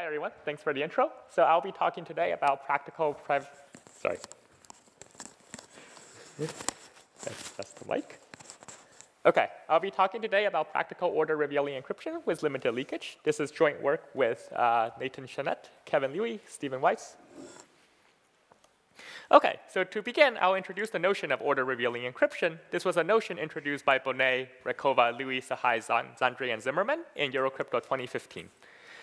Hi, everyone. Thanks for the intro. So I'll be talking today about practical priv sorry. That's, the mic. Okay, I'll be talking today about practical order revealing encryption with limited leakage. This is joint work with uh, Nathan Chenette, Kevin Lewi, Stephen Weis. Okay, so to begin, I'll introduce the notion of order revealing encryption. This was a notion introduced by Boneh, Raykova, Lewi, Sahai, Zhandry, and Zimmerman in Eurocrypt 2015.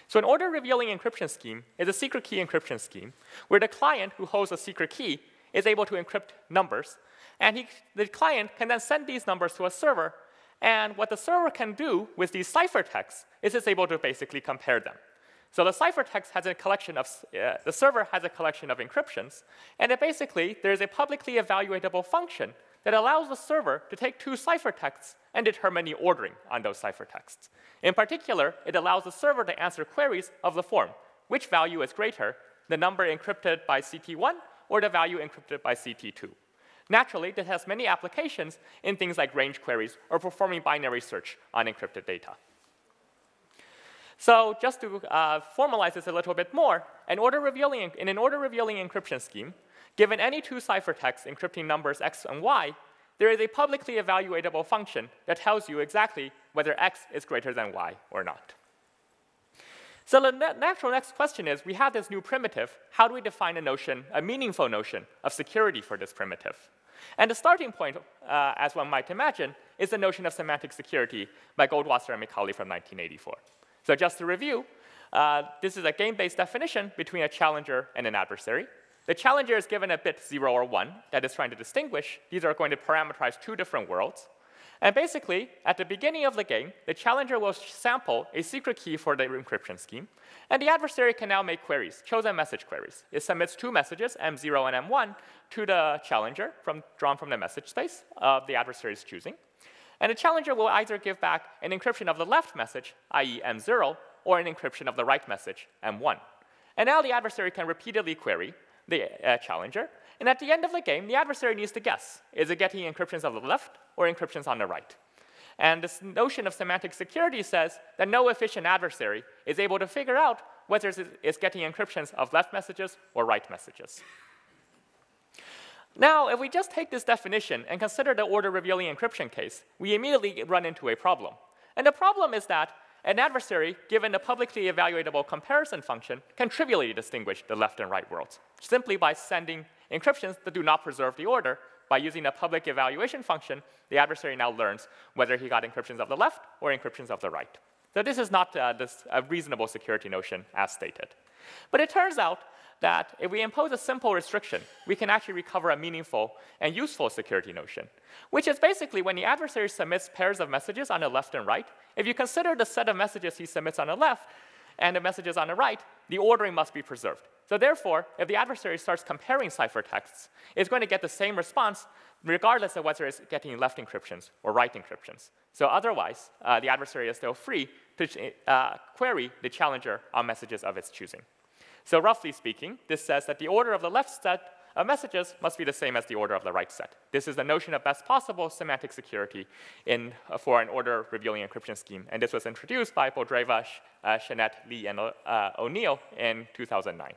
So an order revealing encryption scheme is a secret key encryption scheme where the client who holds a secret key is able to encrypt numbers and he, the client can then send these numbers to a server. And what the server can do with these ciphertexts is it's able to basically compare them. So the ciphertext has a collection of, uh, the server has a collection of encryptions. And it basically, there's a publicly evaluatable function that allows the server to take two ciphertexts and determine the ordering on those ciphertexts. In particular, it allows the server to answer queries of the form, which value is greater, the number encrypted by CT1 or the value encrypted by CT2. Naturally, this has many applications in things like range queries or performing binary search on encrypted data. So just to uh, formalize this a little bit more, an order revealing, in an order revealing encryption scheme, given any two ciphertexts encrypting numbers x and y, there is a publicly evaluatable function that tells you exactly whether x is greater than y or not. So the natural next question is, we have this new primitive. How do we define a notion, a meaningful notion of security for this primitive? And the starting point, uh, as one might imagine, is the notion of semantic security by Goldwasser and Micali from 1984. So just to review, uh, this is a game-based definition between a challenger and an adversary. The challenger is given a bit 0 or 1 that is trying to distinguish. These are going to parameterize two different worlds. And basically, at the beginning of the game, the challenger will sample a secret key for the encryption scheme, and the adversary can now make queries, chosen message queries. It submits two messages, M0 and M1, to the challenger, from, drawn from the message space of the adversary's choosing. And the challenger will either give back an encryption of the left message, i.e. M0, or an encryption of the right message, M1. And now the adversary can repeatedly query the uh, challenger, and at the end of the game, the adversary needs to guess. Is it getting encryptions on the left or encryptions on the right? And this notion of semantic security says that no efficient adversary is able to figure out whether it's getting encryptions of left messages or right messages. Now, if we just take this definition and consider the order revealing encryption case, we immediately run into a problem. And the problem is that an adversary, given a publicly evaluatable comparison function, can trivially distinguish the left and right worlds, simply by sending encryptions that do not preserve the order. By using a public evaluation function, the adversary now learns whether he got encryptions of the left or encryptions of the right. So this is not uh, this, a reasonable security notion as stated. But it turns out that if we impose a simple restriction, we can actually recover a meaningful and useful security notion, which is basically when the adversary submits pairs of messages on the left and right, if you consider the set of messages he submits on the left and the messages on the right, the ordering must be preserved. So therefore, if the adversary starts comparing ciphertexts, it's going to get the same response regardless of whether it's getting left encryptions or right encryptions. So otherwise, uh, the adversary is still free to uh, query the challenger on messages of its choosing. So roughly speaking, this says that the order of the left set of messages must be the same as the order of the right set. This is the notion of best possible semantic security in, uh, for an order revealing encryption scheme. And this was introduced by Boldyreva, uh, Chenette, Lee, and uh, O'Neill in 2009.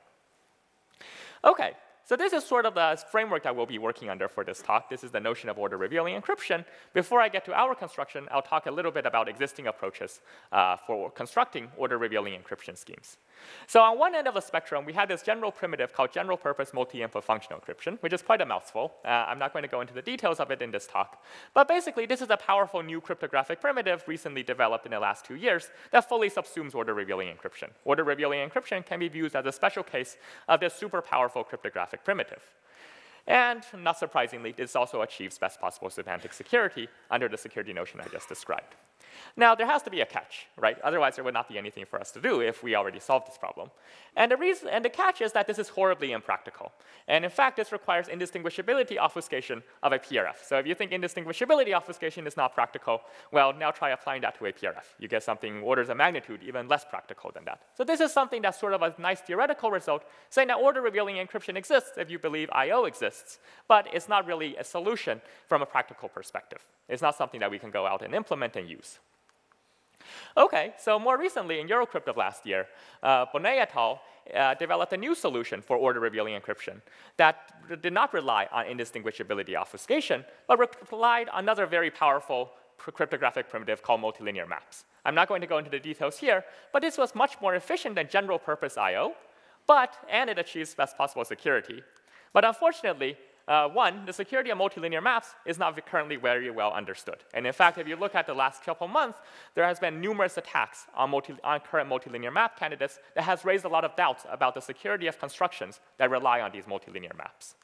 Okay, so this is sort of the framework that we'll be working under for this talk. This is the notion of order revealing encryption. Before I get to our construction, I'll talk a little bit about existing approaches uh, for constructing order revealing encryption schemes. So on one end of the spectrum, we have this general primitive called general purpose multi-input functional encryption, which is quite a mouthful. Uh, I'm not going to go into the details of it in this talk. But basically, this is a powerful new cryptographic primitive recently developed in the last two years that fully subsumes order revealing encryption. Order revealing encryption can be viewed as a special case of this super powerful cryptographic primitive. And not surprisingly, this also achieves best possible semantic security under the security notion I just described. Now, there has to be a catch, right? Otherwise, there would not be anything for us to do if we already solved this problem. And the, reason, and the catch is that this is horribly impractical. And in fact, this requires indistinguishability obfuscation of a PRF. So if you think indistinguishability obfuscation is not practical, well, now try applying that to a PRF. You get something orders of magnitude even less practical than that. So this is something that's sort of a nice theoretical result, saying that order revealing encryption exists if you believe I.O. exists, but it's not really a solution from a practical perspective. It's not something that we can go out and implement and use. Okay, so more recently in Eurocrypt of last year, uh, Boneh et al. Uh, developed a new solution for order revealing encryption that did not rely on indistinguishability obfuscation, but relied on another very powerful cryptographic primitive called multilinear maps. I'm not going to go into the details here, but this was much more efficient than general purpose I.O., but, and it achieves best possible security. But unfortunately, uh, one, the security of multilinear maps is not currently very well understood. And in fact, if you look at the last couple months, there has been numerous attacks on, multi, on current multilinear map candidates that has raised a lot of doubts about the security of constructions that rely on these multilinear maps.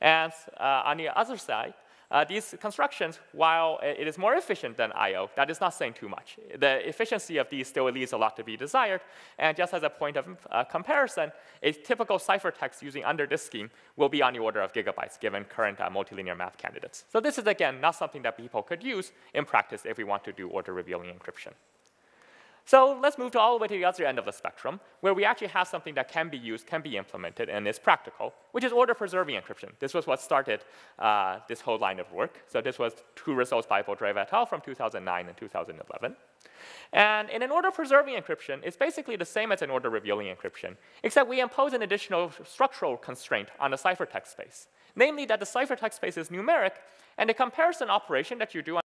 And uh, on the other side, uh, these constructions, while it is more efficient than I.O., that is not saying too much. The efficiency of these still leaves a lot to be desired, and just as a point of uh, comparison, a typical ciphertext using under this scheme will be on the order of gigabytes given current uh, multilinear map candidates. So this is, again, not something that people could use in practice if we want to do order revealing encryption. So let's move to all the way to the other end of the spectrum, where we actually have something that can be used, can be implemented, and is practical, which is order-preserving encryption. This was what started uh, this whole line of work. So this was two results by Boldyreva et al. from 2009 and 2011. And in an order-preserving encryption, it's basically the same as an order-revealing encryption, except we impose an additional structural constraint on the ciphertext space, namely that the ciphertext space is numeric, and the comparison operation that you do